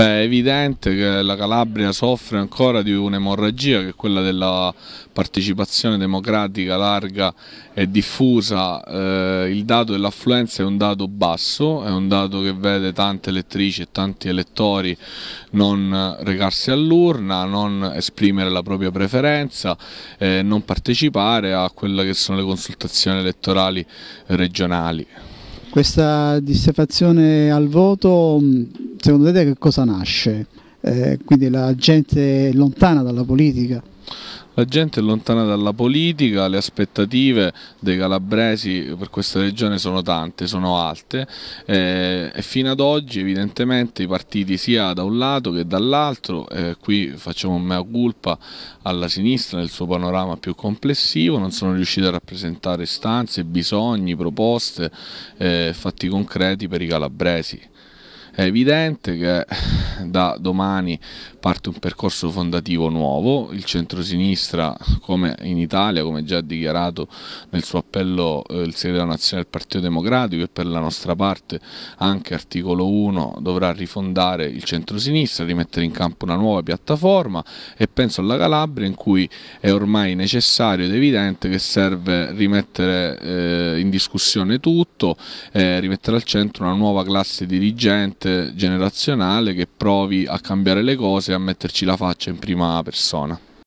Beh, è evidente che la Calabria soffre ancora di un'emorragia che è quella della partecipazione democratica larga e diffusa. Eh, il dato dell'affluenza è un dato basso, è un dato che vede tante elettrici e tanti elettori non recarsi all'urna, non esprimere la propria preferenza, eh, non partecipare a quelle che sono le consultazioni elettorali regionali. Questa dissefazione al voto, secondo te che cosa nasce? Eh, quindi la gente è lontana dalla politica? La gente è lontana dalla politica, le aspettative dei calabresi per questa regione sono tante, sono alte eh, e fino ad oggi evidentemente i partiti sia da un lato che dall'altro, eh, qui facciamo mea culpa alla sinistra nel suo panorama più complessivo, non sono riusciti a rappresentare istanze, bisogni, proposte, eh, fatti concreti per i calabresi. È evidente che da domani parte un percorso fondativo nuovo, il centrosinistra come in Italia, come già dichiarato nel suo appello eh, il segretario nazionale del Partito Democratico e per la nostra parte anche articolo 1 dovrà rifondare il centrosinistra, rimettere in campo una nuova piattaforma e penso alla Calabria in cui è ormai necessario ed evidente che serve rimettere eh, in discussione tutto, eh, rimettere al centro una nuova classe dirigente generazionale che provi a cambiare le cose e a metterci la faccia in prima persona.